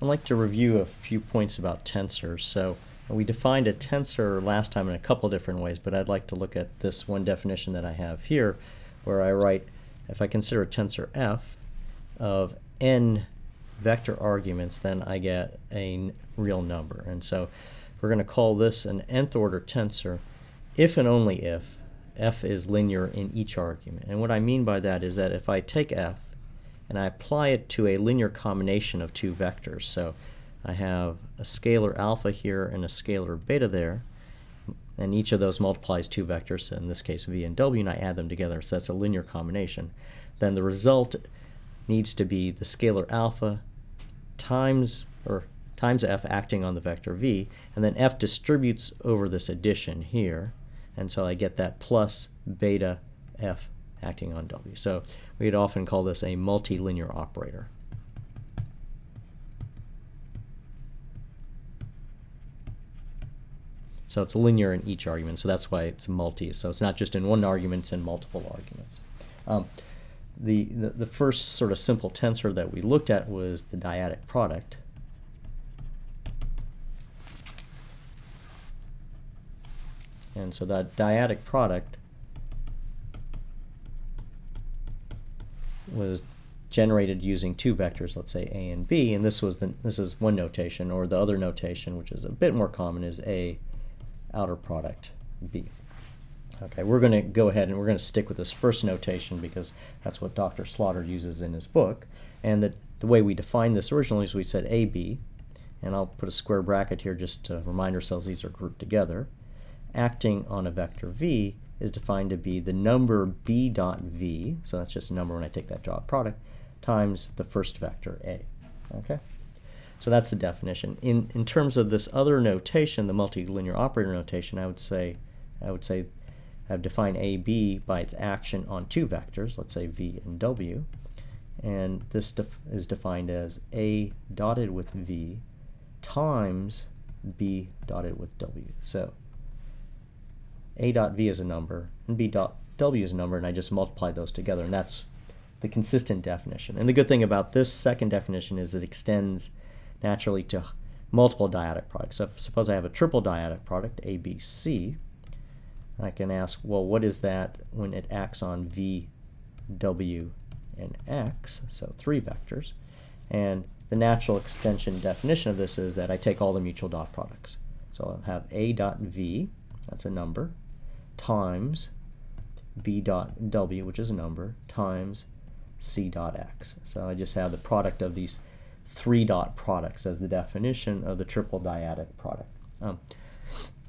I'd like to review a few points about tensors. So we defined a tensor last time in a couple different ways, but I'd like to look at this one definition that I have here, where I write, if I consider a tensor f of n vector arguments, then I get a real number. And so we're going to call this an nth order tensor if and only if f is linear in each argument. And what I mean by that is that if I take f and I apply it to a linear combination of two vectors. So I have a scalar alpha here and a scalar beta there, and each of those multiplies two vectors, in this case v and w, and I add them together, so that's a linear combination. Then the result needs to be the scalar alpha times, or times f acting on the vector v, and then f distributes over this addition here, and so I get that plus beta f acting on w. So we'd often call this a multilinear operator. So it's linear in each argument, so that's why it's multi. So it's not just in one argument, it's in multiple arguments. Um, the, the, the first sort of simple tensor that we looked at was the dyadic product. And so that dyadic product was generated using two vectors, let's say a and b, and this was the, this is one notation, or the other notation, which is a bit more common, is a outer product b. Okay, we're going to go ahead and we're going to stick with this first notation because that's what Dr. Slaughter uses in his book. And the, the way we defined this originally is we said AB, and I'll put a square bracket here just to remind ourselves these are grouped together. Acting on a vector v is defined to be the number b dot v, so that's just a number when I take that dot product, times the first vector a. Okay? So that's the definition. In, in terms of this other notation, the multilinear operator notation, I would say, I would say I've defined AB by its action on two vectors, let's say V and W, and this def is defined as A dotted with V times B dotted with W. So A dot V is a number, and B dot W is a number, and I just multiply those together, and that's the consistent definition. And the good thing about this second definition is it extends naturally to multiple dyadic products. So if, suppose I have a triple dyadic product, ABC, I can ask, well, what is that when it acts on V, W, and X, so three vectors. And the natural extension definition of this is that I take all the mutual dot products. So I'll have A dot V, that's a number, times B dot W, which is a number, times C dot X. So I just have the product of these three dot products as the definition of the triple dyadic product. Um,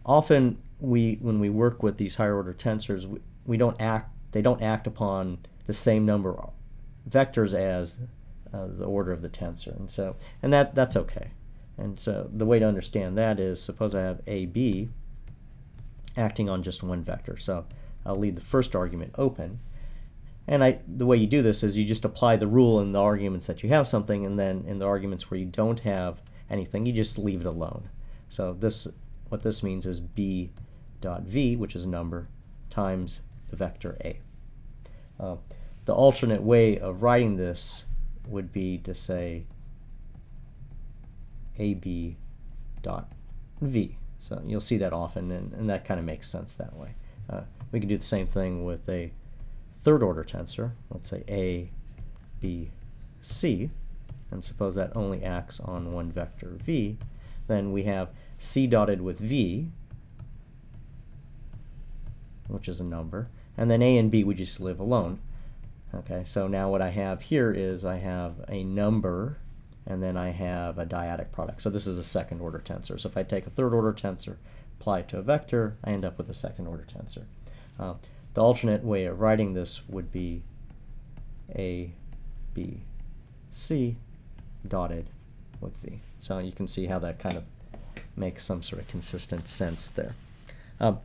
often we when we work with these higher order tensors we, we don't act they don't act upon the same number of vectors as uh, the order of the tensor and so and that that's okay and so the way to understand that is suppose I have AB acting on just one vector so I'll leave the first argument open and I, the way you do this is you just apply the rule in the arguments that you have something, and then in the arguments where you don't have anything, you just leave it alone. So this, what this means is b dot v, which is a number, times the vector a. Uh, the alternate way of writing this would be to say ab dot v. So you'll see that often, and, and that kind of makes sense that way. Uh, we can do the same thing with a third order tensor, let's say A, B, C, and suppose that only acts on one vector v, then we have C dotted with V, which is a number, and then A and B would just live alone. Okay, so now what I have here is I have a number and then I have a dyadic product. So this is a second order tensor. So if I take a third order tensor, apply it to a vector, I end up with a second order tensor. Uh, the alternate way of writing this would be A, B, C dotted with V. So you can see how that kind of makes some sort of consistent sense there. Um,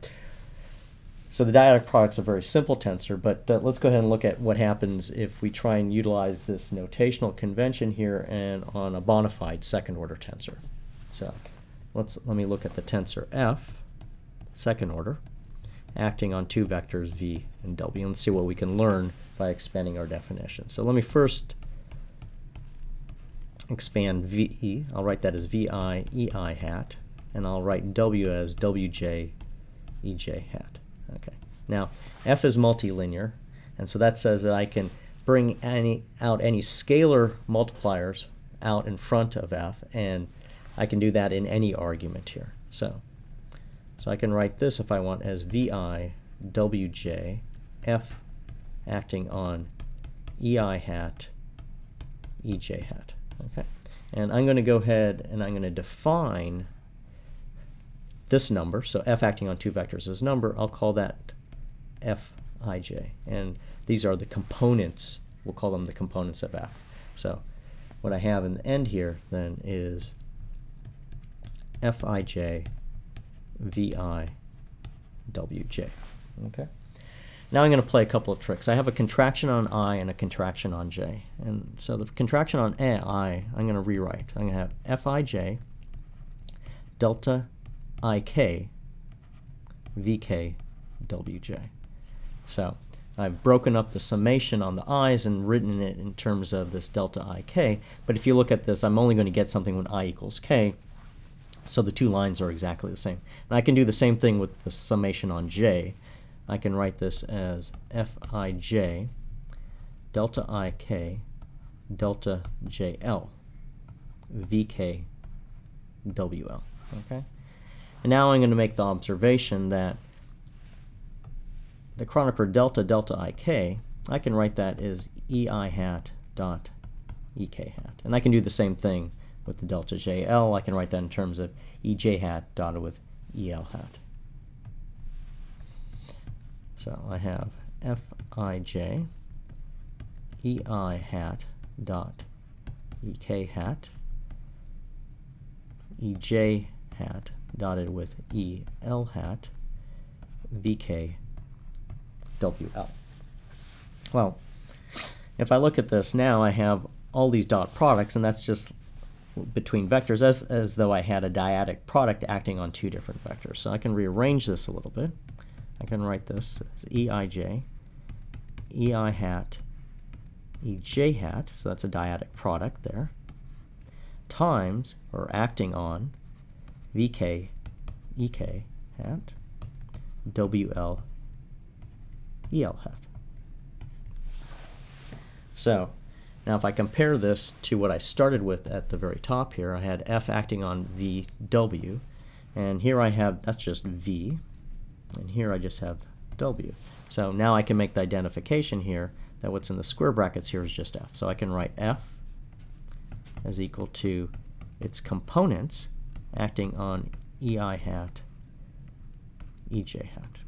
so the dyadic product is a very simple tensor, but uh, let's go ahead and look at what happens if we try and utilize this notational convention here and on a bona fide second order tensor. So let's let me look at the tensor f, second order acting on two vectors v and w and see what we can learn by expanding our definition. So let me first expand VE, I'll write that as VI EI hat, and I'll write W as WJ EJ hat. Now, F is multilinear, and so that says that I can bring any out any scalar multipliers out in front of F, and I can do that in any argument here. So, so I can write this if I want as VI WJ F acting on EI hat EJ hat. Okay, and I'm going to go ahead and I'm going to define this number. So F acting on two vectors is number. I'll call that Fij, and these are the components. We'll call them the components of F. So what I have in the end here then is Fij Vi Wj. Okay. Now I'm going to play a couple of tricks. I have a contraction on I and a contraction on j. And so the contraction on a, I, I'm going to rewrite. I'm going to have Fij delta Ik Vk Wj. So I've broken up the summation on the i's and written it in terms of this delta ik. But if you look at this, I'm only going to get something when i equals k. So the two lines are exactly the same. And I can do the same thing with the summation on j. I can write this as Fij delta ik delta jl vk wl. Okay? And now I'm going to make the observation that the Kronecker delta delta ik, I can write that as ei hat dot ek hat. And I can do the same thing with the delta jl. I can write that in terms of ej hat dotted with el hat. So I have fij ei hat dot ek hat ej hat dotted with el hat vk wl. Well, if I look at this now, I have all these dot products, and that's just between vectors as, as though I had a dyadic product acting on two different vectors. So I can rearrange this a little bit. I can write this as Eij, Ei hat, Ej hat, so that's a dyadic product there, times, or acting on, Vk, Ek hat, Wl, El hat. So, now if I compare this to what I started with at the very top here, I had F acting on VW, and here I have, that's just V, and here I just have W. So now I can make the identification here that what's in the square brackets here is just F. So I can write F as equal to its components acting on EI hat, EJ hat.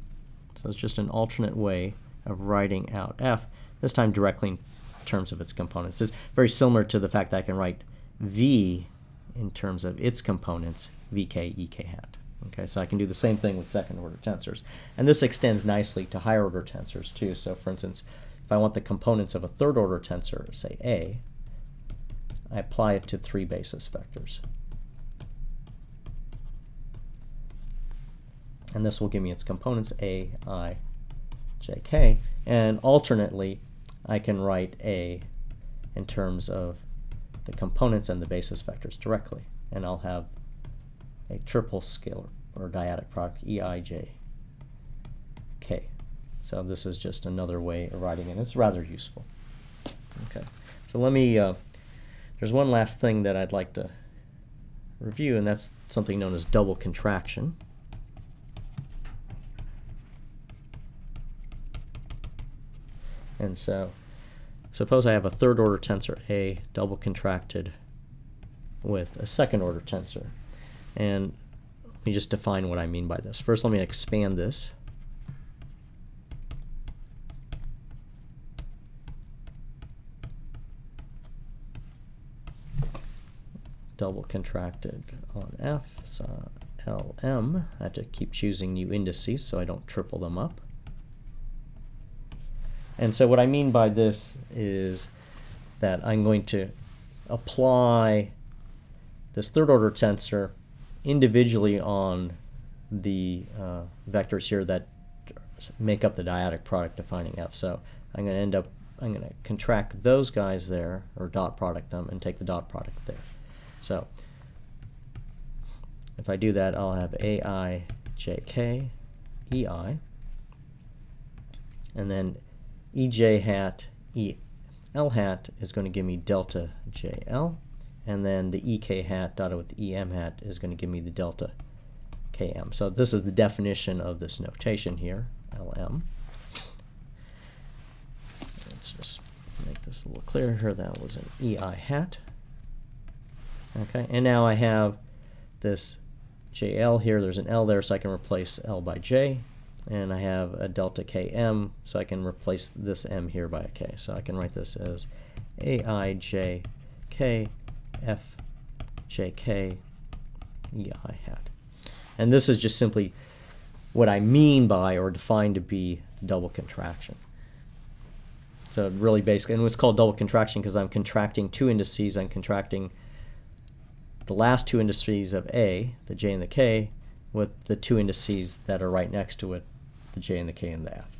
So it's just an alternate way of writing out F, this time directly in terms of its components. It's very similar to the fact that I can write V in terms of its components, VK, EK hat. Okay, so I can do the same thing with second order tensors. And this extends nicely to higher order tensors too. So for instance, if I want the components of a third order tensor, say A, I apply it to three basis vectors. And this will give me its components a, i, j, k, and alternately I can write a in terms of the components and the basis vectors directly, and I'll have a triple scalar or dyadic product eij k. So this is just another way of writing it. It's rather useful. Okay, so let me, uh, there's one last thing that I'd like to review, and that's something known as double contraction. And so suppose I have a third order tensor A double contracted with a second order tensor. And let me just define what I mean by this. First let me expand this. double contracted on F, so LM. I have to keep choosing new indices so I don't triple them up. And so what I mean by this is that I'm going to apply this third order tensor individually on the uh, vectors here that make up the dyadic product defining f. So I'm going to end up I'm going to contract those guys there, or dot product them, and take the dot product there. So if I do that, I'll have AI, JK, EI, and then EJ hat, EL hat is going to give me delta JL, and then the EK hat dotted with EM hat is going to give me the delta KM. So this is the definition of this notation here, LM. Let's just make this a little clearer here. That was an EI hat. Okay, and now I have this JL here. There's an L there, so I can replace L by J. And I have a delta KM, so I can replace this M here by a K. So I can write this as AIJK FJK EI hat. And this is just simply what I mean by or define to be double contraction. So really basically, and it's called double contraction because I'm contracting two indices. I'm contracting the last two indices of A, the J and the K, with the two indices that are right next to it, the J and the K and the F.